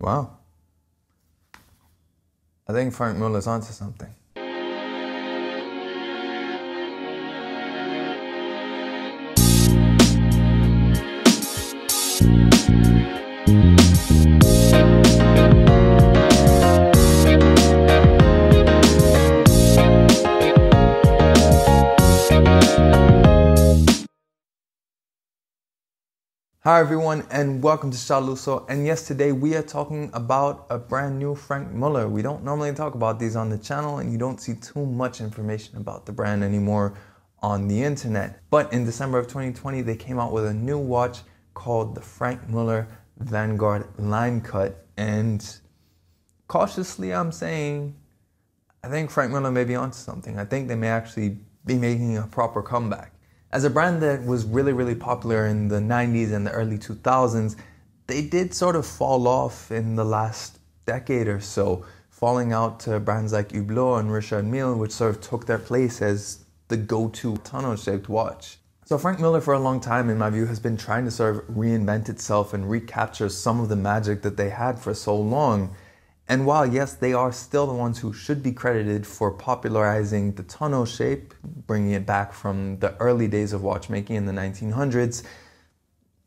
Wow. I think Franck Muller's onto something. Hi everyone and welcome to Shah Lusso and yes today we are talking about a brand new Franck Muller. We don't normally talk about these on the channel and you don't see too much information about the brand anymore on the internet. But in December of 2020 they came out with a new watch called the Franck Muller Vanguard Line Cut and cautiously I'm saying I think Franck Muller may be onto something. I think they may actually be making a proper comeback. As a brand that was really, really popular in the 90s and the early 2000s, they did sort of fall off in the last decade or so, falling out to brands like Hublot and Richard Mille, which sort of took their place as the go to tonneau shaped watch. So, Franck Muller, for a long time, in my view, has been trying to sort of reinvent itself and recapture some of the magic that they had for so long. And while, yes, they are still the ones who should be credited for popularizing the tonneau shape, bringing it back from the early days of watchmaking in the 1900s,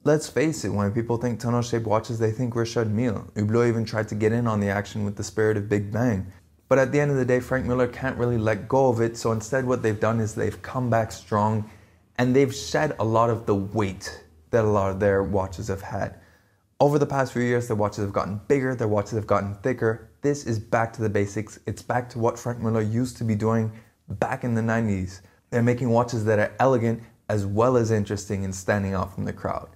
let's face it, when people think tonneau shaped watches, they think Richard Mille. Hublot even tried to get in on the action with the spirit of Big Bang. But at the end of the day, Franck Muller can't really let go of it, so instead, what they've done is they've come back strong and they've shed a lot of the weight that a lot of their watches have had. Over the past few years, their watches have gotten bigger, their watches have gotten thicker. This is back to the basics. It's back to what Franck Muller used to be doing back in the 90s. They're making watches that are elegant as well as interesting and standing out from the crowd.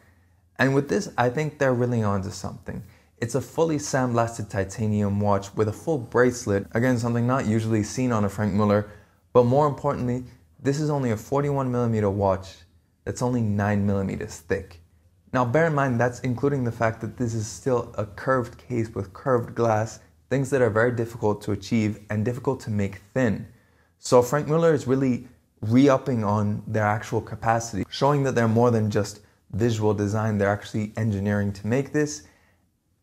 And with this, I think they're really onto something. It's a fully sandblasted titanium watch with a full bracelet, again, something not usually seen on a Franck Muller, but more importantly, this is only a 41 millimeter watch that's only 9 millimeters thick. Now, bear in mind that's including the fact that this is still a curved case with curved glass, things that are very difficult to achieve and difficult to make thin. So, Franck Muller is really re upping on their actual capacity, showing that they're more than just visual design, they're actually engineering to make this.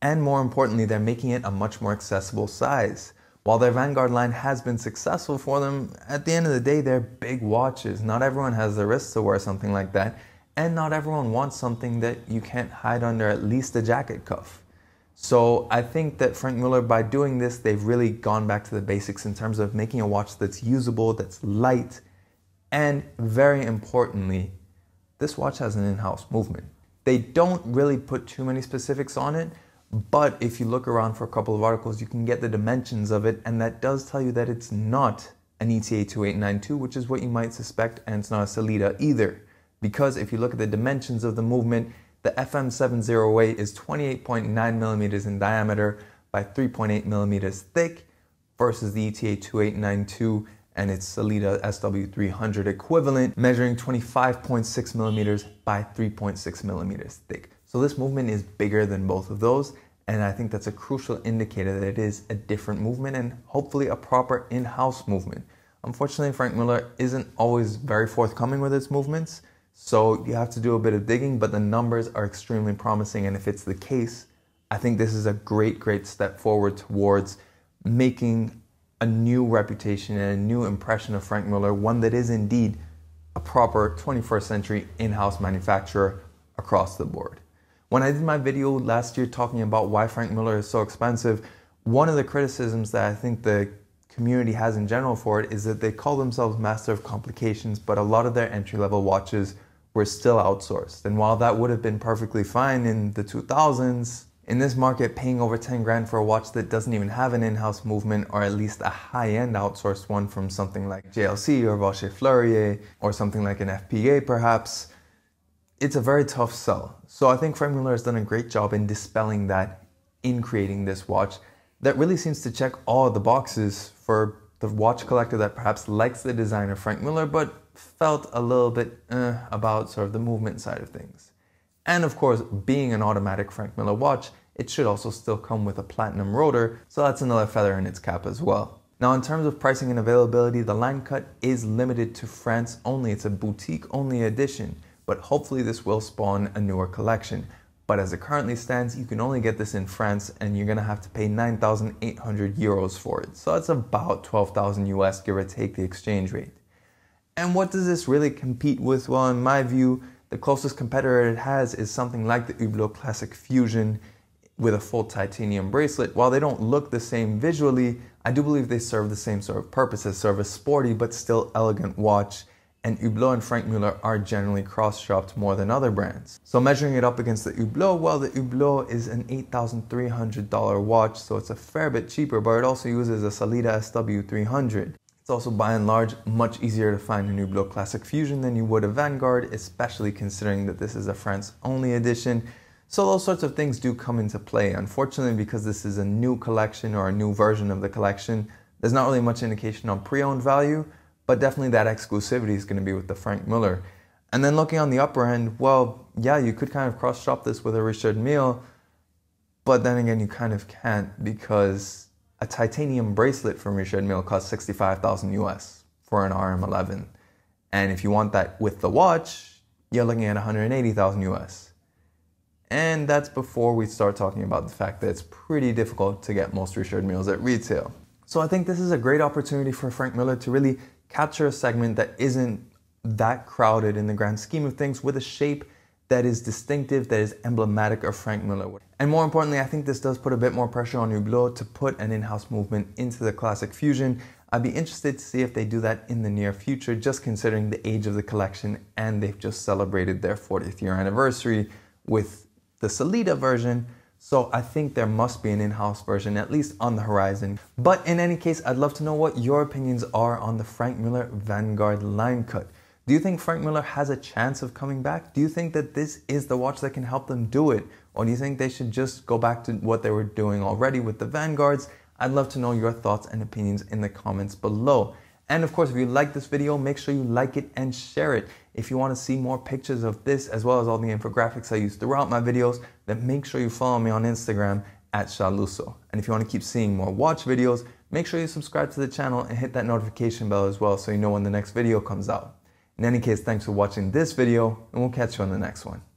And more importantly, they're making it a much more accessible size. While their Vanguard line has been successful for them, at the end of the day, they're big watches. Not everyone has the wrist to wear something like that and not everyone wants something that you can't hide under at least a jacket cuff. So I think that Franck Muller, by doing this, they've really gone back to the basics in terms of making a watch that's usable, that's light, and very importantly, this watch has an in-house movement. They don't really put too many specifics on it, but if you look around for a couple of articles, you can get the dimensions of it, and that does tell you that it's not an ETA 2892, which is what you might suspect, and it's not a Sellita either because if you look at the dimensions of the movement, the FM708 is 28.9 millimeters in diameter by 3.8 millimeters thick versus the ETA 2892 and its Sellita SW300 equivalent, measuring 25.6 millimeters by 3.6 millimeters thick. So this movement is bigger than both of those, and I think that's a crucial indicator that it is a different movement and hopefully a proper in-house movement. Unfortunately, Franck Muller isn't always very forthcoming with its movements, so you have to do a bit of digging, but the numbers are extremely promising. And if it's the case, I think this is a great, great step forward towards making a new reputation and a new impression of Franck Muller, one that is indeed a proper 21st century in house manufacturer across the board. When I did my video last year talking about why Franck Muller is so expensive, one of the criticisms that I think the community has in general for it is that they call themselves master of complications, but a lot of their entry level watches were still outsourced. And while that would have been perfectly fine in the 2000s, in this market, paying over 10 grand for a watch that doesn't even have an in house movement or at least a high end outsourced one from something like JLC or Vaucher Fleurier or something like an FPA perhaps, it's a very tough sell. So I think Franck has done a great job in dispelling that in creating this watch that really seems to check all the boxes for the watch collector that perhaps likes the design of Franck Muller but felt a little bit uh, about sort of the movement side of things. And of course, being an automatic Franck Muller watch, it should also still come with a platinum rotor, so that's another feather in its cap as well. Now, in terms of pricing and availability, the line cut is limited to France only. It's a boutique only edition, but hopefully this will spawn a newer collection. But as it currently stands, you can only get this in France and you're gonna have to pay 9,800 euros for it. So that's about 12,000 US, give or take the exchange rate. And what does this really compete with? Well, in my view, the closest competitor it has is something like the Hublot Classic Fusion with a full titanium bracelet. While they don't look the same visually, I do believe they serve the same sort of purposes, serve a sporty but still elegant watch and Hublot and Franck Muller are generally cross-shopped more than other brands. So measuring it up against the Hublot, well the Hublot is an $8,300 watch, so it's a fair bit cheaper, but it also uses a Sellita SW300. It's also by and large much easier to find a Hublot Classic Fusion than you would a Vanguard, especially considering that this is a France only edition. So those sorts of things do come into play. Unfortunately, because this is a new collection or a new version of the collection, there's not really much indication on pre-owned value, but definitely that exclusivity is going to be with the Franck Muller. And then looking on the upper end, well, yeah, you could kind of cross shop this with a Richard Mille, but then again, you kind of can't because a titanium bracelet from Richard Mille costs 65,000 US for an RM11. And if you want that with the watch, you're looking at 180,000 US. And that's before we start talking about the fact that it's pretty difficult to get most Richard Milles at retail. So I think this is a great opportunity for Franck Muller to really capture a segment that isn't that crowded in the grand scheme of things with a shape that is distinctive, that is emblematic of Franck Muller. And more importantly, I think this does put a bit more pressure on Hublot to put an in-house movement into the Classic Fusion. I'd be interested to see if they do that in the near future, just considering the age of the collection and they've just celebrated their 40th year anniversary with the Sellita version, so I think there must be an in-house version, at least on the horizon. But in any case, I'd love to know what your opinions are on the Franck Muller Vanguard line cut. Do you think Franck Muller has a chance of coming back? Do you think that this is the watch that can help them do it? Or do you think they should just go back to what they were doing already with the Vanguards? I'd love to know your thoughts and opinions in the comments below. And of course, if you like this video, make sure you like it and share it. If you want to see more pictures of this, as well as all the infographics I use throughout my videos, then make sure you follow me on Instagram at Shah Lusso. And if you want to keep seeing more watch videos, make sure you subscribe to the channel and hit that notification bell as well so you know when the next video comes out. In any case, thanks for watching this video, and we'll catch you on the next one.